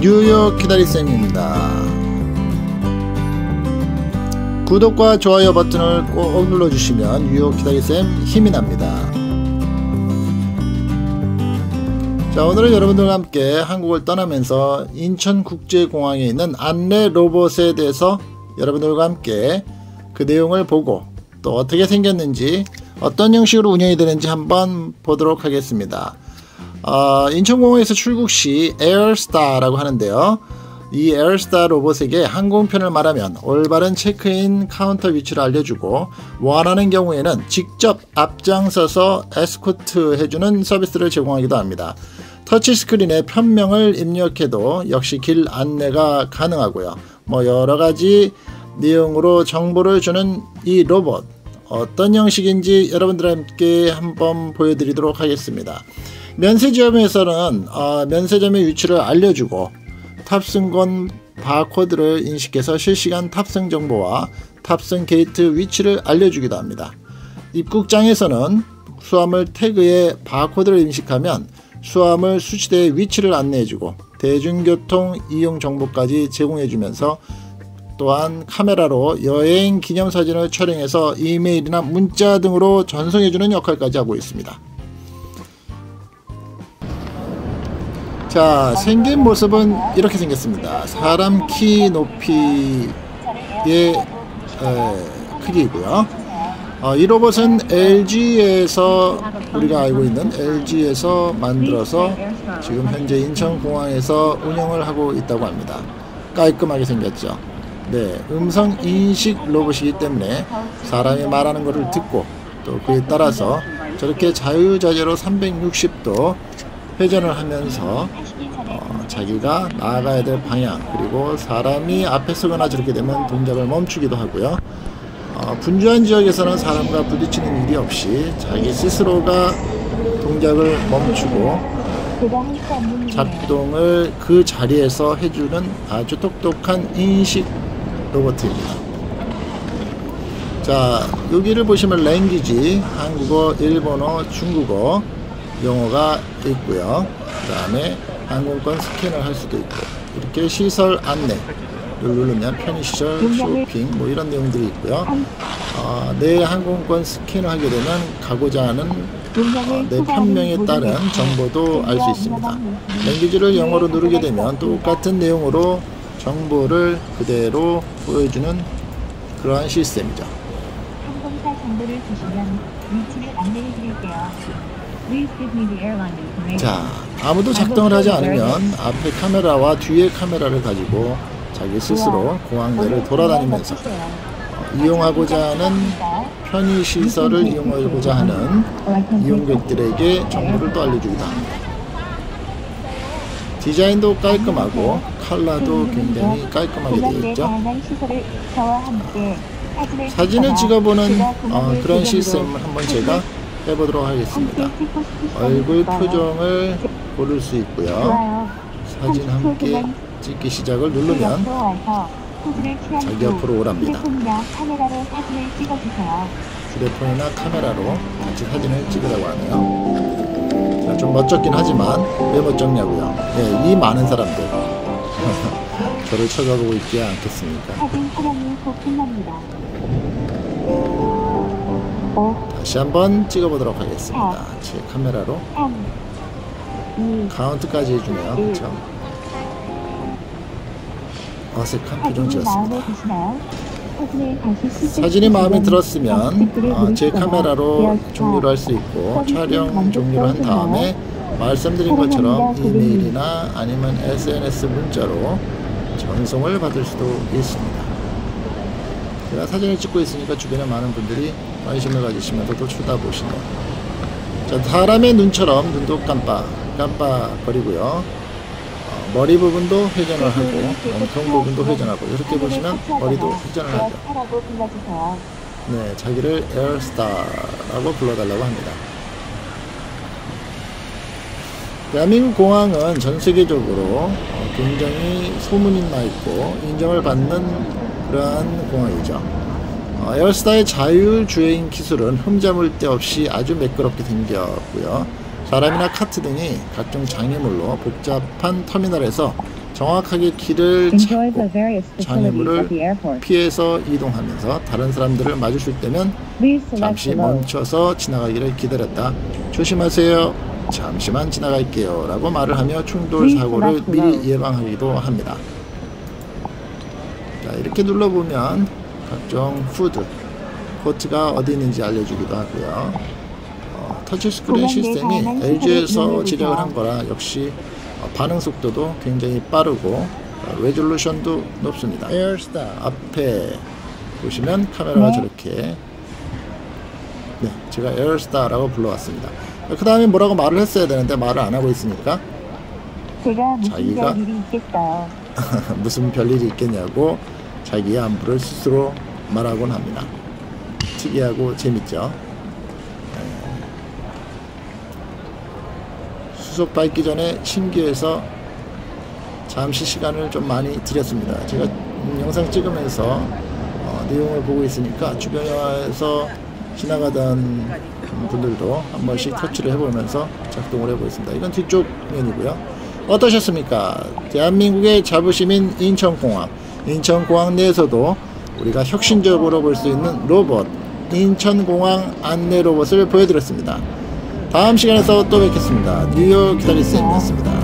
뉴욕 기다리쌤입니다. 구독과 좋아요 버튼을 꼭 눌러주시면 뉴욕 기다리쌤 힘이 납니다. 자 오늘은 여러분들과 함께 한국을 떠나면서 인천국제공항에 있는 안내 로봇에 대해서 여러분들과 함께 그 내용을 보고 또 어떻게 생겼는지 어떤 형식으로 운영이 되는지 한번 보도록 하겠습니다. 어, 인천공항에서 출국 시 에어스타라고 하는데요. 이 에어스타 로봇에게 항공편을 말하면 올바른 체크인 카운터 위치를 알려주고 원하는 경우에는 직접 앞장서서 에스코트 해주는 서비스를 제공하기도 합니다. 터치스크린에 편명을 입력해도 역시 길 안내가 가능하고요. 뭐 여러가지 내용으로 정보를 주는 이 로봇 어떤 형식인지 여러분들께 한번 보여드리도록 하겠습니다. 면세점에서는 어, 면세점의 위치를 알려주고 탑승권 바코드를 인식해서 실시간 탑승 정보와 탑승 게이트 위치를 알려주기도 합니다. 입국장에서는 수화물 태그에 바코드를 인식하면 수화물 수취대의 위치를 안내해주고 대중교통 이용 정보까지 제공해주면서 또한 카메라로 여행 기념사진을 촬영해서 이메일이나 문자 등으로 전송해주는 역할까지 하고 있습니다. 자 생긴 모습은 이렇게 생겼습니다. 사람 키 높이의 에, 크기이고요. 어, 이 로봇은 LG에서 우리가 알고 있는 LG에서 만들어서 지금 현재 인천공항에서 운영을 하고 있다고 합니다. 깔끔하게 생겼죠. 네 음성 인식 로봇이기 때문에 사람이 말하는 것을 듣고 또 그에 따라서 저렇게 자유자재로 360도 회전을 하면서 어, 자기가 나아가야 될 방향 그리고 사람이 앞에 서거나 저렇게 되면 동작을 멈추기도 하고요. 어, 분주한 지역에서는 사람과 부딪히는 일이 없이 자기 스스로가 동작을 멈추고 작동을 그 자리에서 해주는 아주 똑똑한 인식 로봇입니다. 자 여기를 보시면 랭귀지 한국어 일본어 중국어 영어가 있고요. 그 다음에 항공권 스캔을 할 수도 있고 이렇게 시설 안내를 누르면 편의시설, 쇼핑 뭐 이런 내용들이 있고요. 어, 내 항공권 스캔을 하게 되면 가고자 하는 어, 내 편명에 따른 정보도 알 수 있습니다. 랭귀지를 영어로 누르게 되면 똑같은 내용으로 정보를 그대로 보여주는 그러한 시스템이죠. 항공사 정보를 주시면 위치를 안내해 드릴게요. 자 아무도 작동을 하지 않으면 앞에 카메라와 뒤에 카메라를 가지고 자기 스스로 공항 내를 돌아다니면서 어, 이용하고자 하는 편의시설을 이용하고자 하는 이용객들에게 정보를 또 알려주기도 합니다. 디자인도 깔끔하고 컬러도 굉장히 깔끔하게 되어 있죠. 사진을 찍어보는 어, 그런 시스템을 한번 제가 해보도록 하겠습니다. 얼굴 표정을 고를 수 있고요. 사진 함께 찍기 시작을 누르면 자기 옆으로 오랍니다. 휴대폰이나 카메라로 같이 사진을 찍으라고 하네요. 자, 좀 멋쩍긴 하지만 왜 멋쩍냐고요. 네, 이 많은 사람들 저를 쳐다보고 있지 않겠습니까? 사진 촬영이 곧 끝납니다. 다시 한번 찍어보도록 하겠습니다. 제 카메라로 카운트까지 해주네요. 그렇죠? 어색한 표정 지었습니다. 사진이 마음에 들었으면 어, 제 카메라로 종료를 할 수 있고 촬영 종료를 한 다음에 말씀드린 것처럼 이메일이나 아니면 SNS 문자로 전송을 받을 수도 있습니다. 제가 사진을 찍고 있으니까 주변에 많은 분들이 관심을 가지시면서 또 쳐다보시네요. 자, 사람의 눈처럼 눈도 깜빡, 깜빡거리고요. 어, 머리 부분도 회전을 하고, 몸통 부분도 회전하고, 이렇게 보시면 머리도 회전을 하죠. 네, 자기를 에어스타라고 불러달라고 합니다. 대한민국 공항은 전 세계적으로 어, 굉장히 소문이 나 있고 인정을 받는 그러한 공항이죠. 어, 에어스타의 자율주행 기술은 흠잡을 데 없이 아주 매끄럽게 생겼고요. 사람이나 카트 등이 각종 장애물로 복잡한 터미널에서 정확하게 길을 찾고 airport. 피해서 이동하면서 다른 사람들을 마주칠 때면 잠시. 멈춰서 지나가기를 기다렸다. 조심하세요. 잠시만 지나갈게요. 라고 말을 하며 충돌 사고를 미리 예방하기도 합니다. 자, 이렇게 눌러보면 각종 푸드, 코트가 어디 있는지 알려주기도 하고요. 어, 터치스크린 시스템이 LG에서 제작을 한 거라 역시 어, 반응 속도도 굉장히 빠르고 어, resolution도 높습니다. 에어스타 앞에 보시면 카메라가 네. 저렇게 네, 제가 에어스타라고 불러왔습니다. 그 다음에 뭐라고 말을 했어야 되는데 말을 안 하고 있으니까 제가 무슨 자기가- 별 일이 있겠어요. 무슨 별일이 있겠냐고 자기의 안부를 스스로 말하곤 합니다. 특이하고 재밌죠. 네. 수속 밟기 전에 신기해서 잠시 시간을 좀 많이 들였습니다. 제가 음, 영상 찍으면서 어, 내용을 보고 있으니까 주변에서 지나가던 분들도 한 번씩 터치를 해보면서 작동을 해보겠습니다. 이건 뒤쪽 면이고요. 어떠셨습니까? 대한민국의 자부심인 인천공항. 인천공항 내에서도 우리가 혁신적으로 볼 수 있는 로봇, 인천공항 안내 로봇을 보여드렸습니다. 다음 시간에서 또 뵙겠습니다. 뉴욕 기다리쌤이었습니다.